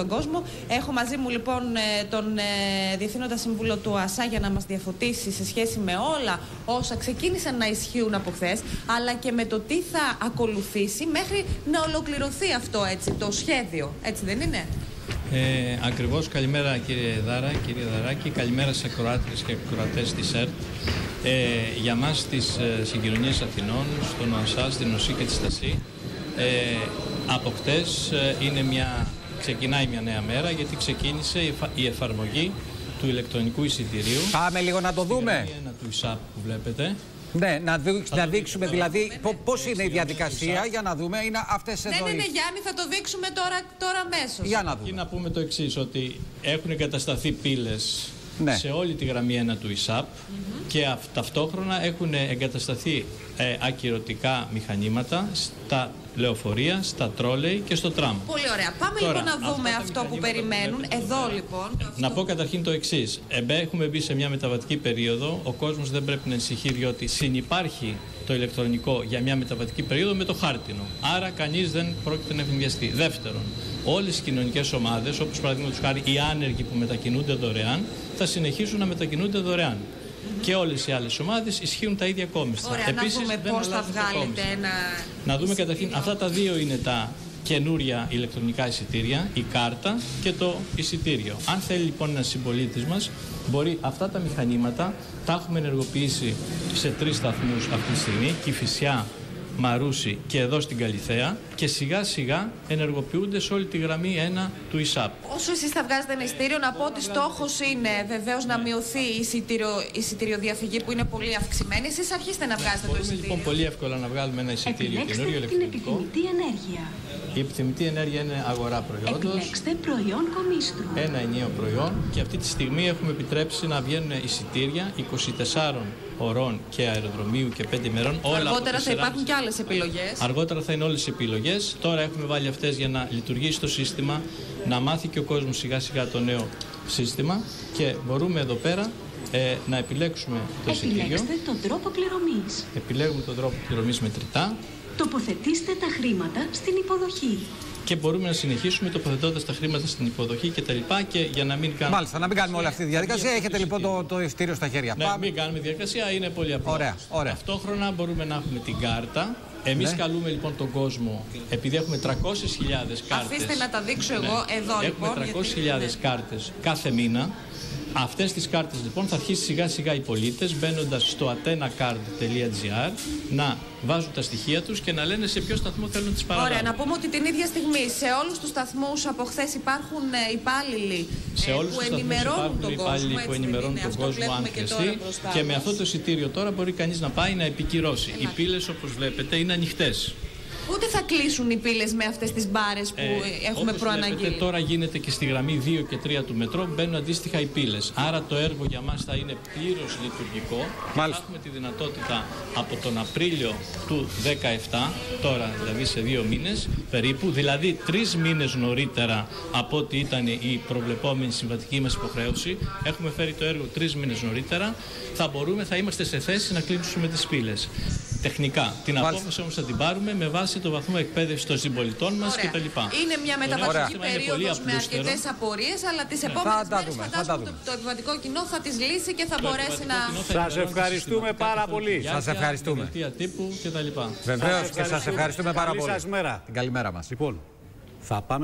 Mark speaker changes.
Speaker 1: τον κόσμο. Έχω μαζί μου λοιπόν ε, τον ε, Διευθύνοντα Σύμβουλο του ΑΣΑ για να μας διαφωτίσει σε σχέση με όλα όσα ξεκίνησαν να ισχύουν από χθες, αλλά και με το τι θα ακολουθήσει μέχρι να ολοκληρωθεί αυτό έτσι, το σχέδιο. Έτσι δεν είναι;
Speaker 2: Ε, ακριβώς. Καλημέρα κύριε Δάρα, κύριε Δαράκη. Καλημέρα σε ακροάτες και ακροατές της ΕΡΤ. Ε, για μας τις ε, συγκοινωνίες Αθηνών, στον ΟΑΣΑ, στην ΟΣΥ και τη ΣΤΑΣΥ, ε, από χτες ε, είναι μια, ξεκινάει μια νέα μέρα γιατί ξεκίνησε η, εφα- η εφαρμογή του ηλεκτρονικού εισιτηρίου.
Speaker 3: Πάμε λίγο να το δούμε.
Speaker 2: Ένα του ΙΣΑΠ που βλέπετε.
Speaker 3: Ναι, να, δει- να δείξουμε δηλαδή πώς είναι η
Speaker 2: στο
Speaker 3: διαδικασία
Speaker 2: ΙΣΑΠ.
Speaker 3: για να δούμε. Είναι αυτές
Speaker 1: Ναι,
Speaker 3: εδώ.
Speaker 1: ναι,
Speaker 3: οι-
Speaker 1: ναι, Γιάννη, θα το δείξουμε τώρα, τώρα αμέσως.
Speaker 3: Για να
Speaker 2: Και
Speaker 3: δούμε.
Speaker 2: να πούμε το εξής ότι έχουν εγκατασταθεί πύλες
Speaker 3: Ναι.
Speaker 2: σε όλη τη γραμμή 1 του ΙΣΑΠ και αυ- ταυτόχρονα έχουν εγκατασταθεί ε, ακυρωτικά μηχανήματα στα λεωφορεία, στα τρόλεϊ και στο τραμ.
Speaker 1: Πολύ ωραία. Πάμε
Speaker 2: Τώρα,
Speaker 1: λοιπόν να
Speaker 2: αυτά
Speaker 1: δούμε
Speaker 2: τα
Speaker 1: αυτό που
Speaker 2: μηχανήματα
Speaker 1: περιμένουν.
Speaker 2: βλέπετε εδώ
Speaker 1: Εδώ
Speaker 2: πέρα.
Speaker 1: λοιπόν.
Speaker 2: Να πω καταρχήν το εξής. Έχουμε μπει σε μια μεταβατική περίοδο. Ο κόσμος δεν πρέπει να ανησυχεί διότι συνυπάρχει το ηλεκτρονικό για μια μεταβατική περίοδο με το χάρτινο. Άρα κανείς δεν πρόκειται να ευνηδιαστεί. Δεύτερον, όλες οι κοινωνικές ομάδες, όπως παραδείγματος χάρη οι άνεργοι που μετακινούνται δωρεάν, θα συνεχίσουν να μετακινούνται δωρεάν. Και όλες οι άλλες ομάδες ισχύουν τα ίδια κόμιστα.
Speaker 1: Ωραία, να
Speaker 2: Επίσης,
Speaker 1: δούμε
Speaker 2: δεν
Speaker 1: πώς θα
Speaker 2: αλλάζουν τα
Speaker 1: βγάλετε
Speaker 2: κόμιστα.
Speaker 1: ένα.
Speaker 2: Να δούμε καταρχήν,
Speaker 1: εισιτήριο.
Speaker 2: αυτά τα δύο είναι τα καινούρια ηλεκτρονικά εισιτήρια, η κάρτα και το εισιτήριο. Αν θέλει λοιπόν ένας συμπολίτης μας, μπορεί αυτά τα μηχανήματα τα έχουμε ενεργοποιήσει σε τρεις σταθμούς αυτή τη στιγμή, Κηφισιά, Μαρούσι και εδώ στην Καλιθέα και σιγά σιγά ενεργοποιούνται σε όλη τη γραμμή 1 του ΙΣΑΠ.
Speaker 1: Όσο εσείς θα βγάζετε ένα εισιτήριο, να πω ότι στόχος είναι βεβαίως να μειωθεί η εισιτήριο, εισιτηριοδιαφυγή που είναι πολύ αυξημένη. Εσείς αρχίστε να βγάζετε το
Speaker 2: Μπορούμε
Speaker 1: εισιτήριο.
Speaker 2: λοιπόν πολύ εύκολα να βγάλουμε ένα εισιτήριο
Speaker 4: Επιλέξτε
Speaker 2: καινούριο
Speaker 4: την
Speaker 2: ηλεκτρονικό.
Speaker 4: επιθυμητή ενέργεια.
Speaker 2: Η επιθυμητή ενέργεια είναι αγορά προϊόντος.
Speaker 4: Επιλέξτε προϊόν κομίστρου.
Speaker 2: ένα ενιαίο προϊόν και αυτή τη στιγμή έχουμε επιτρέψει να βγαίνουν εισιτήρια 24 ωρών και αεροδρομίου και 5 ημερών. Όλα από
Speaker 1: Αργότερα θα
Speaker 2: 4,5.
Speaker 1: υπάρχουν και άλλες επιλογές.
Speaker 2: Αργότερα θα είναι όλες οι επιλογές. Τώρα έχουμε βάλει αυτές για να λειτουργήσει το σύστημα, να μάθει και ο κόσμος σιγά σιγά το νέο σύστημα και μπορούμε εδώ πέρα ε, να επιλέξουμε το εισιτήριο.
Speaker 4: Επιλέξτε τον τρόπο πληρωμής.
Speaker 2: Επιλέγουμε τον τρόπο πληρωμής μετρητά
Speaker 4: Τοποθετήστε τα χρήματα στην υποδοχή.
Speaker 2: και μπορούμε να συνεχίσουμε τοποθετώντας τα χρήματα στην υποδοχή και τα λοιπά και για να μην κάνουμε...
Speaker 3: Μάλιστα, να μην κάνουμε όλη αυτή τη διαδικασία. Έχετε λοιπόν το, το εισιτήριο στα χέρια.
Speaker 2: Ναι,
Speaker 3: Πάμε.
Speaker 2: μην κάνουμε διαδικασία, είναι πολύ απλό.
Speaker 3: Ωραία, ωραία.
Speaker 2: Ταυτόχρονα μπορούμε να έχουμε την κάρτα. Εμείς
Speaker 3: Ναι.
Speaker 2: καλούμε λοιπόν τον κόσμο, επειδή έχουμε 300.000 κάρτε.
Speaker 1: Αφήστε να τα δείξω εγώ εδώ λοιπόν.
Speaker 2: Έχουμε 300.000
Speaker 1: γιατί- ναι.
Speaker 2: κάρτες κάθε μήνα. Αυτές τις κάρτες λοιπόν θα αρχίσει σιγά σιγά οι πολίτες μπαίνοντας στο atenacard.gr να βάζουν τα στοιχεία τους και να λένε σε ποιο σταθμό θέλουν να τις παραλάβουν.
Speaker 1: Ωραία, να πούμε ότι την ίδια στιγμή σε όλους τους σταθμούς από χθες υπάρχουν ε, υπάλληλοι
Speaker 2: Σε
Speaker 1: ε,
Speaker 2: όλους
Speaker 1: που
Speaker 2: τους σταθμούς
Speaker 1: ενημερώνουν
Speaker 2: υπάρχουν
Speaker 1: τον
Speaker 2: υπάλληλοι
Speaker 1: κόσμο.
Speaker 2: που
Speaker 1: έτσι δεν
Speaker 2: ενημερώνουν
Speaker 1: είναι;
Speaker 2: τον
Speaker 1: Αυτό
Speaker 2: κόσμο αν
Speaker 1: βλέπουμε και τώρα
Speaker 2: χρειαστεί.
Speaker 1: μπροστά
Speaker 2: Και με
Speaker 1: μας.
Speaker 2: αυτό το εισιτήριο τώρα μπορεί κανείς να πάει να επικυρώσει. Οι πύλες όπως βλέπετε είναι ανοιχτές.
Speaker 1: Ούτε θα κλείσουν οι πύλες με αυτές τις μπάρες που
Speaker 2: Ε,
Speaker 1: έχουμε
Speaker 2: όπως
Speaker 1: προαναγγείλει;
Speaker 2: βλέπετε, τώρα γίνεται και στη γραμμή 2 και 3 του μετρό μπαίνουν αντίστοιχα οι πύλες. Άρα το έργο για μας θα είναι πλήρως λειτουργικό. Και
Speaker 3: Μάλιστα.
Speaker 2: Θα έχουμε τη δυνατότητα από τον Απρίλιο του 2017, τώρα δηλαδή σε δύο μήνες περίπου, δηλαδή τρεις μήνες νωρίτερα από ό,τι ήταν η προβλεπόμενη συμβατική μας υποχρέωση, έχουμε φέρει το έργο τρεις μήνες νωρίτερα, θα μπορούμε, θα είμαστε σε θέση να κλείσουμε τις πύλες. Τεχνικά. Την
Speaker 3: Μάλιστα.
Speaker 2: απόφαση όμως θα την πάρουμε με βάση το βαθμό εκπαίδευσης των συμπολιτών μας
Speaker 1: Ωραία.
Speaker 2: κτλ.
Speaker 1: Είναι μια
Speaker 2: νέο
Speaker 1: μεταβατική
Speaker 2: σύστημα είναι πολύ
Speaker 1: περίοδο με
Speaker 2: απλούστερο.
Speaker 1: αρκετές απορίες, αλλά τις
Speaker 3: Θα
Speaker 1: επόμενες
Speaker 3: τα
Speaker 1: μέρες
Speaker 3: δούμε, θα τα
Speaker 1: φαντάζομαι
Speaker 3: δούμε.
Speaker 1: το, το επιβατικό κοινό θα τις λύσει και θα μπορέσει να.
Speaker 5: Σας ευχαριστούμε πάρα πολύ.
Speaker 3: Σας ευχαριστούμε.
Speaker 2: Δελτία τύπου κτλ.
Speaker 3: Βεβαίως και σας ευχαριστούμε πάρα
Speaker 5: Καλή
Speaker 3: πολύ.
Speaker 5: σας μέρα.
Speaker 3: Την καλημέρα μας.
Speaker 5: Λοιπόν, θα πάμε